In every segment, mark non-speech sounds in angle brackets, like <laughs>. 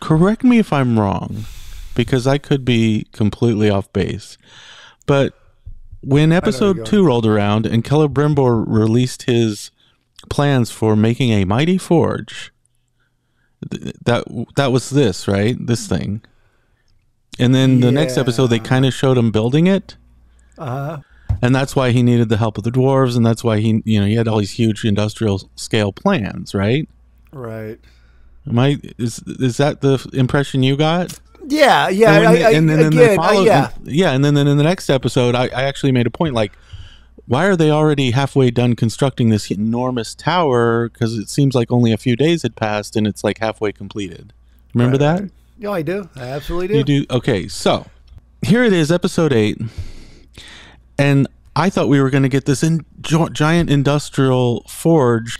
Correct me if I'm wrong, because I could be completely off base. But when episode two rolled around and Celebrimbor released his plans for making a mighty forge, th- that that was this right, this thing. And then the next episode, they kind of showed him building it, Uh-huh. And that's why he needed the help of the dwarves, and that's why he, you know, he had all these huge industrial scale plans, right? Right. Am I is is that the impression you got? Yeah, yeah. and, I, I, and then again, follow, yeah. yeah, and then, then in the next episode, I, I actually made a point like, why are they already halfway done constructing this enormous tower? Because it seems like only a few days had passed, and it's like halfway completed. Remember Right, that? No, I do. I absolutely do. You do okay. So here it is, episode eight, and I thought we were going to get this in, giant industrial forge,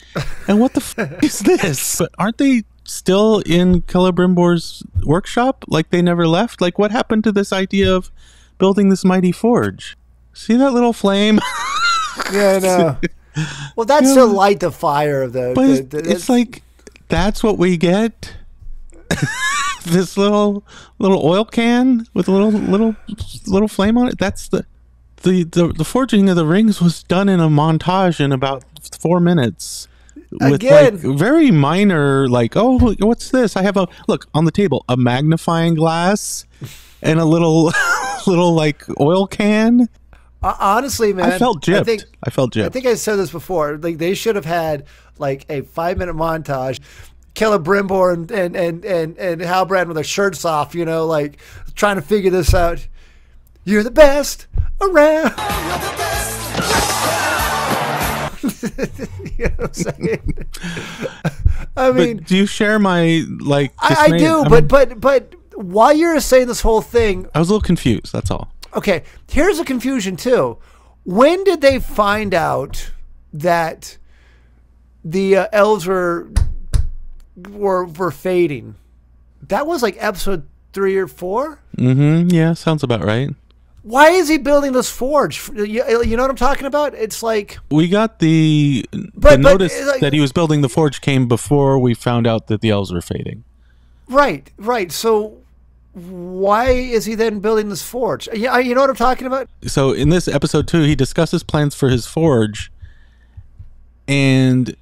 and what the <laughs> f- is this? But aren't they still in Celebrimbor's workshop? Like they never left? Like what happened to this idea of building this mighty forge? See that little flame? <laughs> Yeah, I know. Well, that's to light the fire of the. But the- it's, the- it's like that's what we get. <laughs> this little little oil can with a little little little flame on it. That's the the the, the forging of the rings was done in a montage in about four minutes. With Again. like very minor, like oh, what's this? I have a look on the table, a magnifying glass, and a little <laughs> little like oil can. Uh, honestly, man, I felt gypped. I, I think felt gypped. I think I said this before. Like they should have had like a five minute montage. Celebrimbor and and and and and Halbrand with their shirts off, you know, like trying to figure this out. You're the best around. <laughs> <laughs> you know what I'm saying? <laughs> I mean, but do you share my like? I, I do, I'm- but but but while you're saying this whole thing, I was a little confused. That's all. Okay, here's a confusion too. When did they find out that the uh, elves were were were fading? That was like episode three or four. Mm-hmm. Yeah, sounds about right. Why is he building this forge? You, you know what I'm talking about? It's like We got the the But- but, notice uh, like- that he was building the forge came before we found out that the elves were fading. right, right. So why is he then building this forge? Yeah, you know what I'm talking about? So in this episode two, he discusses plans for his forge, and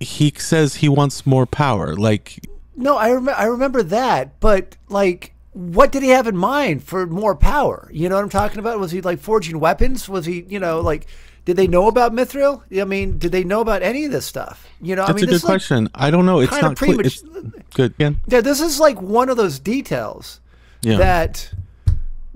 he says he wants more power. Like No, I rem- I remember that, but like, what did he have in mind for more power? You know what I'm talking about? Was he like forging weapons? Was he, you know, like, did they know about Mithril? I mean, did they know about any of this stuff? You know, I that's mean, a good this is like, question. I don't know. It's not clear. premature- It's good. Again, yeah, this is like one of those details yeah. that,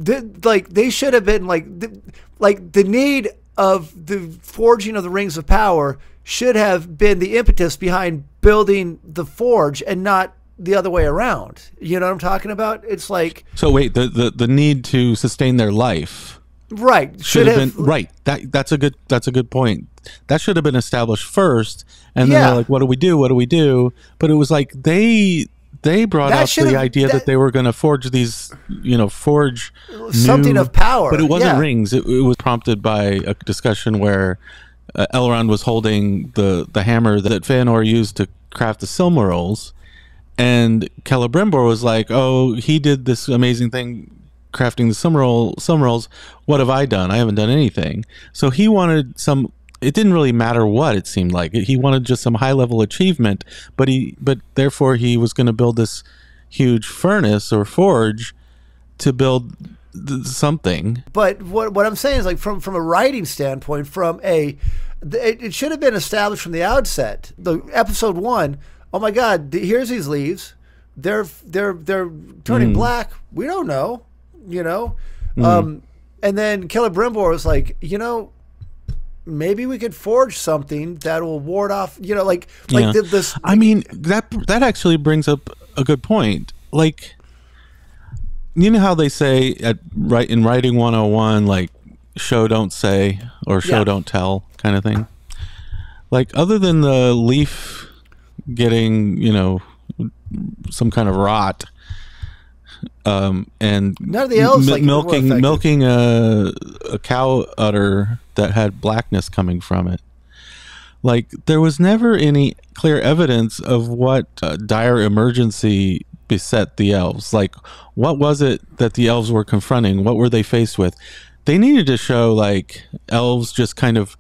th- like, they should have been like, th- like the need of the forging of the rings of power should have been the impetus behind building the forge and not the other way around. You know what I'm talking about? It's like so wait, the, the the need to sustain their life right should should have have been right. That that's a good that's a good point. That should have been established first, and then Yeah. they're like, "What do we do? What do we do?" But it was like they they brought That up the idea that, that- they were going to forge these, you know, forge something new- of power. But it wasn't yeah. rings. It, it was prompted by a discussion where uh, Elrond was holding the the hammer that Fëanor used to craft the Silmarils, and Celebrimbor was like, "Oh, he did this amazing thing." Crafting the Silmaril, Silmarils, what have I done? I haven't done anything. So he wanted some. It didn't really matter what it seemed like. He wanted just some high level achievement, but he, but therefore he was going to build this huge furnace or forge to build th- something. But what what I'm saying is like from from a writing standpoint, from a it, it should have been established from the outset. The episode one, oh my God, here's these leaves. They're they're they're turning black. We don't know, you know. Um, and then Celebrimbor was like, you know, maybe we could forge something that will ward off, you know, like like Yeah. th- this. I mean, that that actually brings up a good point. Like, you know how they say at right in writing 101, like show don't say or show Yeah. don't tell kind of thing. Like, other than the leaf getting, you know, some kind of rot, um, and None of the elves, mi- like, milking milking a a cow udder that had blackness coming from it. Like there was never any clear evidence of what uh, dire emergency beset the elves. Like what was it that the elves were confronting? What were they faced with? They needed to show like elves just kind of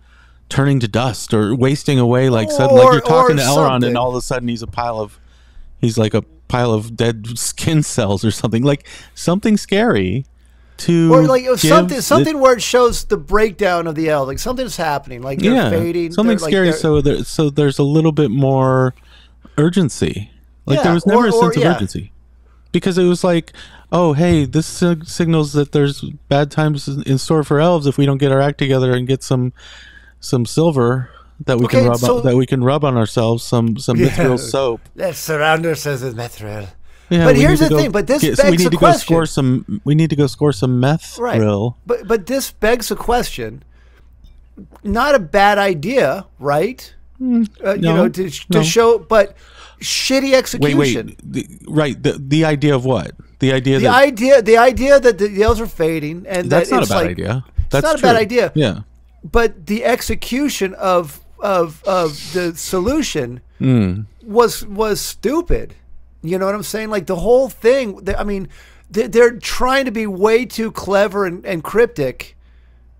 turning to dust or wasting away like suddenly like you're talking to Elrond something. and all of a sudden he's a pile of he's like a pile of dead skin cells or something like something scary to or like something something where it shows the breakdown of the elves. Like something's happening. Like they're yeah fading. something they're, like, scary they're- so there, so there's a little bit more urgency like Yeah, there was never or- a or- sense of yeah. urgency because it was like oh hey this sig- signals that there's bad times in store for elves if we don't get our act together and get some some silver that we Okay, can rub so- on, that we can rub on ourselves some some Yeah. mithril soap Let's surround ourselves with mithril. Yeah, But here's the go thing, but this get- so we need to go score some. We need to go score some meth Right. But but this begs a question. Not a bad idea, right? uh, you Hmm, know, to, to no. show, but shitty execution. wait. The, right. The the idea of what? The idea The that idea, the idea that the elves are fading, and that's that not a bad like, idea. That's not a bad idea. Yeah. But the execution of of of the solution Hmm. was was stupid. You know what I'm saying? Like the whole thing. I mean, they- they're trying to be way too clever and, and cryptic,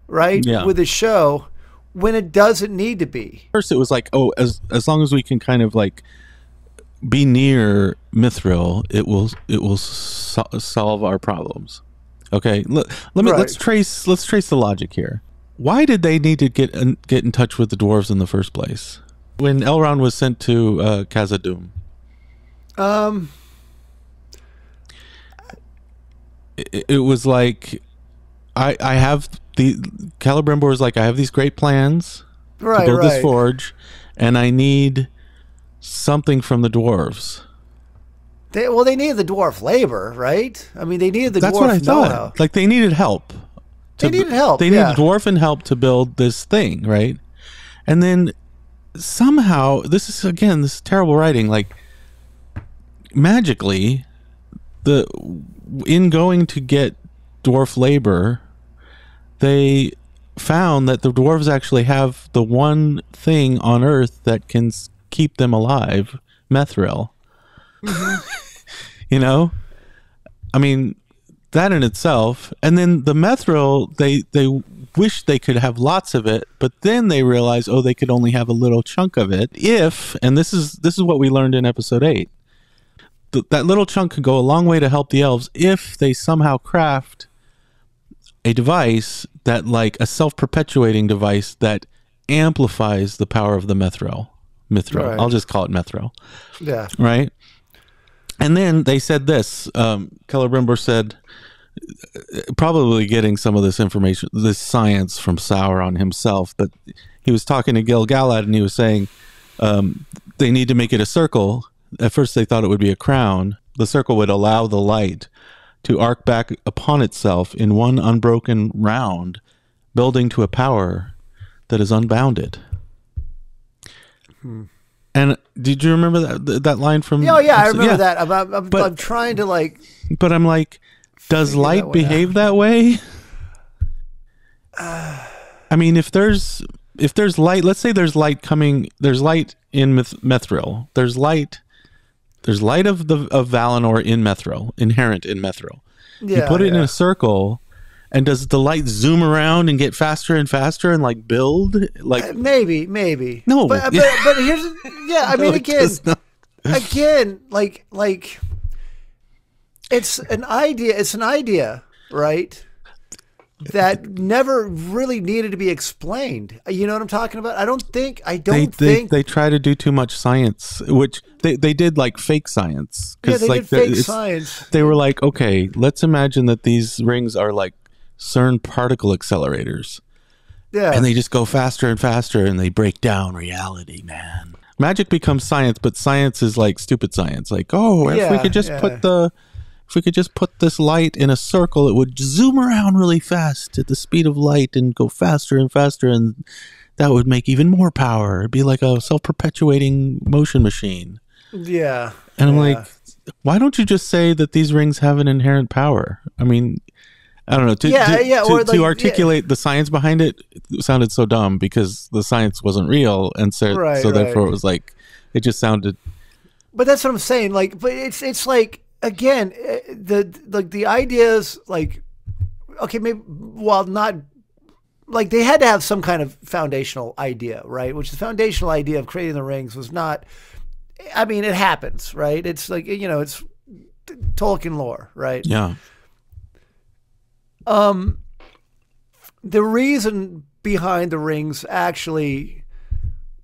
right? Yeah. With the show when it doesn't need to be. First, it was like, oh, as as long as we can kind of like be near Mithril, it will it will so- solve our problems. Okay. Let, let me Right. let's trace let's trace the logic here. Why did they need to get in, get in touch with the dwarves in the first place? When Elrond was sent to uh, Khazad-dûm, Um, it, it was like I I have the Celebrimbor was like I have these great plans right, to build right. this forge, and I need something from the dwarves. They, well, they needed the dwarf labor, right? I mean, they needed the That's dwarf what I thought. know-how. Like they needed help. They bu- needed help, They yeah. needed dwarven help to build this thing, right? And then somehow this is again this is terrible writing. Like magically, the in going to get dwarf labor, they found that the dwarves actually have the one thing on Earth that can keep them alive, Methril. Mm-hmm. <laughs> you know, I mean that in itself, and then the Methril, they they wish they could have lots of it, but then they realize, oh, they could only have a little chunk of it. If, and this is this is what we learned in episode eight, th- that little chunk could go a long way to help the elves if they somehow craft a device that, like a self-perpetuating device that amplifies the power of the Methril. Mithril. Right. I'll just call it Methril Yeah. right? And then they said this. Um, Celebrimbor said, probably getting some of this information, this science from Sauron himself, but he was talking to Gil Galad and he was saying um, they need to make it a circle. At first, they thought it would be a crown. The circle would allow the light to arc back upon itself in one unbroken round, building to a power that is unbounded. And did you remember that that line from? Yeah, oh, yeah, I remember Yeah. that. I'm, I'm, But- I'm trying to like. But I'm like, does that light behave that way? <sighs> I mean, if there's if there's light, let's say there's light coming, there's light in Mith- Methril. There's light. There's light of the of Valinor in Methril, inherent in Methril. Yeah, you put it in a circle, and does the light zoom around and get faster and faster and like build like? Uh, maybe, maybe. No. but uh, <laughs> but, but here's yeah. I <laughs> mean, it again, again, like like it's an idea. It's an idea, right? That never really needed to be explained. Uh, you know what I'm talking about? I don't think. I don't they, they, think. they try to do too much science, which they, they did like fake science. yeah, they like did the- fake science. they were like, okay, let's imagine that these rings are like CERN particle accelerators, Yeah, and they just go faster and faster, and they break down reality, man. Magic becomes science, but science is like stupid science. Like, oh, if we could just yeah. put the, if we could just put this light in a circle, it would zoom around really fast at the speed of light and go faster and faster, and that would make even more power. It'd be like a self-perpetuating motion machine. yeah. And I'm yeah. like, why don't you just say that these rings have an inherent power? I mean, I don't know. To, Yeah, to, yeah, to, or to like- articulate the science behind it, it sounded so dumb because the science wasn't real, and so Right, so therefore right. it was like it just sounded But that's what I'm saying. Like, but it's it's like again eh, the like the ideas like okay maybe while not like they had to have some kind of foundational idea, right? Which the foundational idea of creating the rings was not. I mean, it happens, right? It's like you know, it's Tolkien lore, right? yeah. Um, the reason behind the rings actually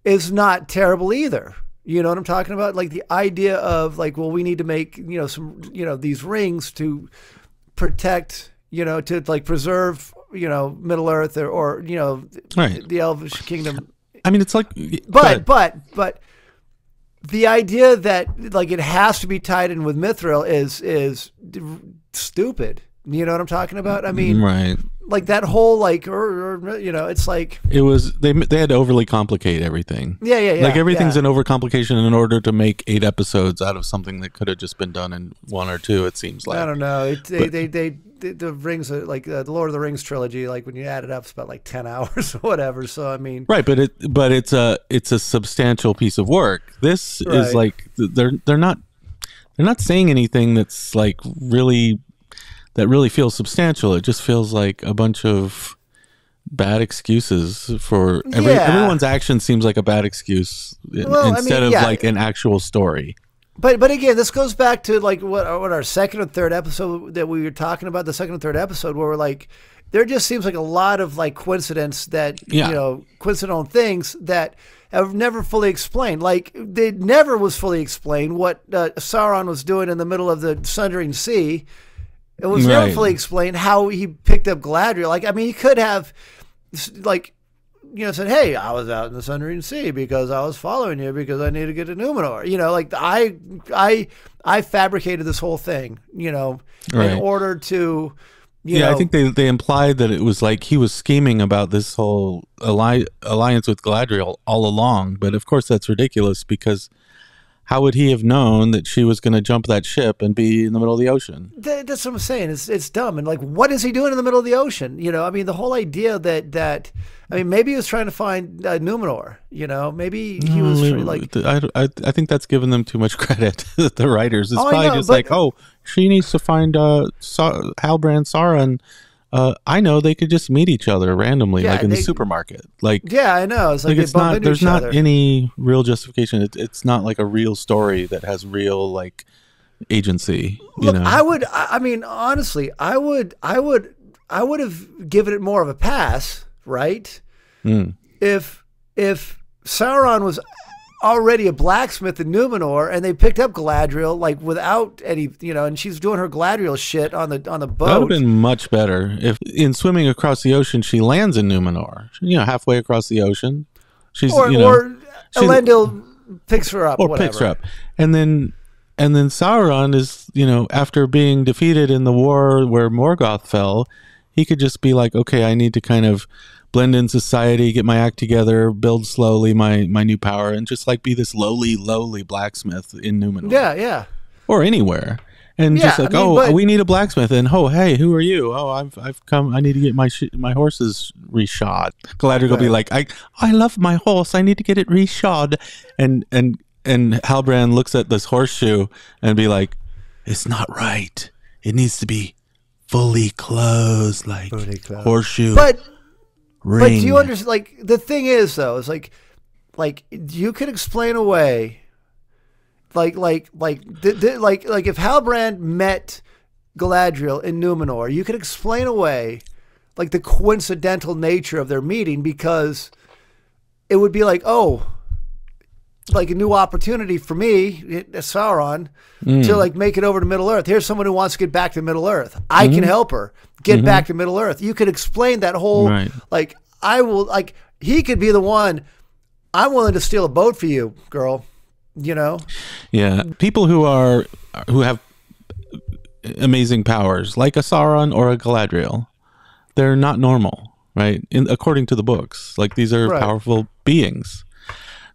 is not terrible either. You know what I'm talking about? Like the idea of like, well, we need to make you know some you know these rings to protect you know to like preserve you know Middle Earth or, or you know Right. the Elvish kingdom. I mean, it's like, But but but the idea that like it has to be tied in with Mithril is is stupid. You know what I'm talking about? I mean, right. like that whole like or, or, you know it's like It was they they had to overly complicate everything. yeah yeah yeah like everything's yeah. an overcomplication in order to make eight episodes out of something that could have just been done in one or two. It seems like I don't know it, they, But- they, they they the rings like uh, the Lord of the Rings trilogy like when you add it up it's about like 10 <laughs> hours or whatever so I mean Right, but it but it's a it's a substantial piece of work. This Right. is like they're they're not they're not saying anything that's like really that really feels substantial. It just feels like a bunch of bad excuses for every Yeah. everyone's action seems like a bad excuse i- Well, I instead mean, of like an actual story. But but again, this goes back to like what what our second or third episode that we were talking about the second or third episode where we're like there just seems like a lot of like coincidence that Yeah. you know coincidental things that have never fully explained. Like they never was fully explained what uh, Sauron was doing in the middle of the Sundering Sea. It was never fully explained how he picked up Galadriel. Like I mean, he could have like you know, said, "Hey, I was out in the Sundering Sea because I was following you because I need to get to Numenor." You know, like I, I, I fabricated this whole thing, you know, Right. in order to, you yeah, know, I think they they implied that it was like he was scheming about this whole alli- alliance with Galadriel all along. But of course, that's ridiculous because how would he have known that she was going to jump that ship and be in the middle of the ocean? Th- that's what I'm saying. It's it's dumb. And like, what is he doing in the middle of the ocean? You know, I mean, the whole idea that that, I mean, maybe he was trying to find uh, Numenor. You know, maybe he was try- like, I, I, I think that's giving them too much <laughs> credit. the writers, it's Oh, probably know, just but- like, oh, she needs to find uh, Sa- Halbrand Sauron. Uh, I know they could just meet each other randomly, Yeah, like in they- the supermarket. Like, yeah, I know. It's like, like it's not there's not other. any real justification it, it's not like a real story that has real like agency you Look, know I would. I I mean, honestly, I would. I would. I would have given it more of a pass, right? Mm. If if Sauron was already a blacksmith in Numenor and they picked up Galadriel like without any, you know, and she's doing her Galadriel shit on the on the boat. that would have been much better if in swimming across the ocean she lands in Numenor you know halfway across the ocean she's or you know or she- Elendil picks her up, or whatever. picks her up and then and then Sauron is you know after being defeated in the war where Morgoth fell he could just be like okay I need to kind of blend in society get my act together build slowly my my new power and just like be this lowly lowly blacksmith in Numenor. Yeah, yeah. or anywhere. And Yeah, just like I mean, oh but- we need a blacksmith and oh hey who are you? Oh I've I've come I need to get my sh- my horses reshod. Galadriel will be like I I love my horse I need to get it reshod. And and and Halbrand looks at this horseshoe and be like it's not right. It needs to be fully closed like Fully closed. horseshoe. But ring But do you understand? Like the thing is, though, is like, like you could explain away, like, like, like, like, like if Halbrand met Galadriel in Numenor, you could explain away, like the coincidental nature of their meeting because it would be like, oh, like a new opportunity for me, it- Sauron, to hmm. like make it over to Middle Earth. Here's someone who wants to get back to Middle Earth. I can hmm. help her get hmm. back to Middle Earth. You could explain that whole Right. like I will like he could be the one. I'm willing to steal a boat for you, girl. You know, Yeah, people who are who have amazing powers, like a Sauron or a Galadriel, they're not normal, right? In according to the books, like these are Right. powerful beings.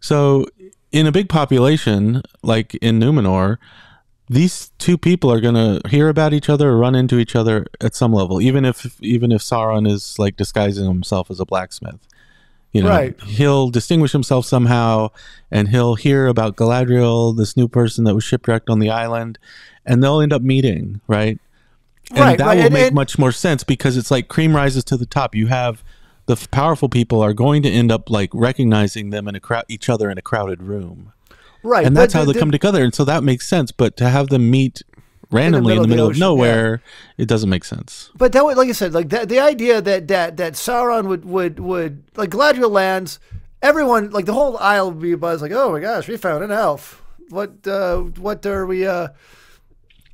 So, in a big population like in Numenor, these two people are gonna hear about each other or run into each other at some level, even if even if Sauron is like disguising himself as a blacksmith. You know, Right. he'll distinguish himself somehow, and he'll hear about Galadriel, this new person that was shipwrecked on the island, and they'll end up meeting, right? And Right, that right, will and- make and- much more sense because it's like cream rises to the top. You have the f- powerful people are going to end up like recognizing them in a crowd, each other in a crowded room right, and that's how the- they come together and so that makes sense but to have them meet randomly in the middle, of, ocean, nowhere it doesn't make sense But that, would- like I said, like that, the idea that that that Sauron would would would like Galadriel lands, everyone like the whole isle would be buzz like, oh my gosh, we found an elf. What uh, what are we? Uh,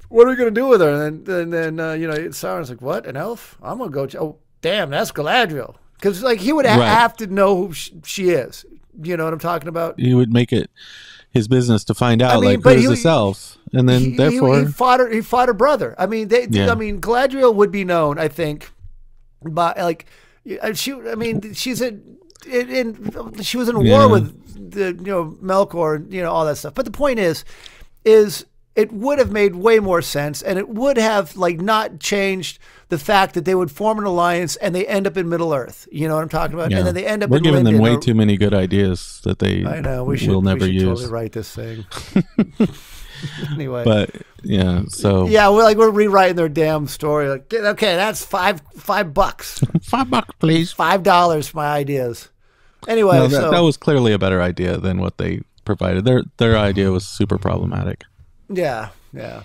what are we gonna do with her? And then and then uh, you know Sauron's like, what an elf? I'm gonna go. Ch- oh damn, that's Galadriel. Because like he would Right. have to know who she is. You know what I'm talking about? he would make it his business to find out mean, like but who's he- this and then he, he- therefore he, fought her. He fought her brother. I mean, they. Yeah. I mean, Galadriel would be known, I think, by like uh, she. I mean, she's a. In, in she was in a Yeah. war with the you know Melkor and you know all that stuff. But the point is, is it would have made way more sense, and it would have like not changed the fact that they would form an alliance and they end up in Middle Earth. You know what I'm talking about? yeah. And then they end up. we're in giving them way or- too many good ideas that they I know we should. will never we should use totally write this thing. <laughs> <laughs> anyway, but yeah so Yeah, we're like we're rewriting their damn story. Like, okay, that's five five bucks, <laughs> five bucks please five dollars for my ideas. Anyway, no, that, so that was clearly a better idea than what they provided their their idea was super problematic yeah, yeah.